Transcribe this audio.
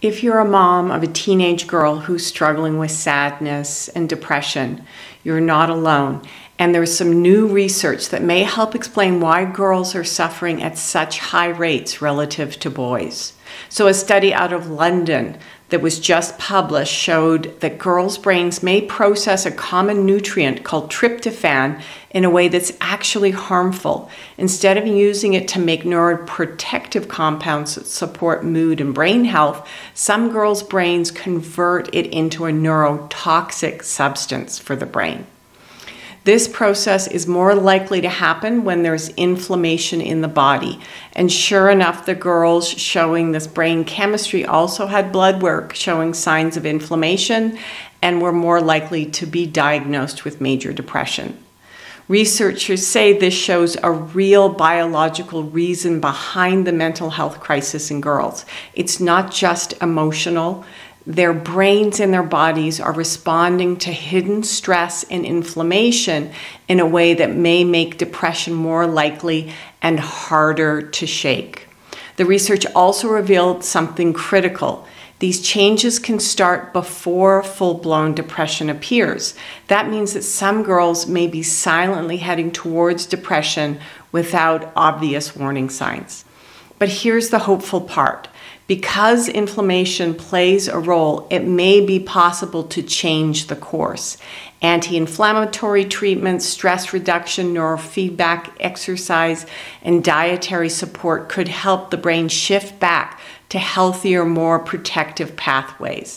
If you're a mom of a teenage girl who's struggling with sadness and depression, you're not alone. And there's some new research that may help explain why girls are suffering at such high rates relative to boys. So, a study out of London that was just published showed that girls' brains may process a common nutrient called tryptophan in a way that's actually harmful. Instead of using it to make neuroprotective compounds that support mood and brain health, some girls' brains convert it into a neurotoxic substance for the brain. This process is more likely to happen when there's inflammation in the body. And sure enough, the girls showing this brain chemistry also had blood work showing signs of inflammation and were more likely to be diagnosed with major depression. Researchers say this shows a real biological reason behind the mental health crisis in girls. It's not just emotional, their brains and their bodies are responding to hidden stress and inflammation in a way that may make depression more likely and harder to shake. The research also revealed something critical. These changes can start before full blown depression appears. That means that some girls may be silently heading towards depression without obvious warning signs. But here's the hopeful part because inflammation plays a role, it may be possible to change the course. Anti inflammatory treatments, stress reduction, neurofeedback, exercise, and dietary support could help the brain shift back to healthier, more protective pathways.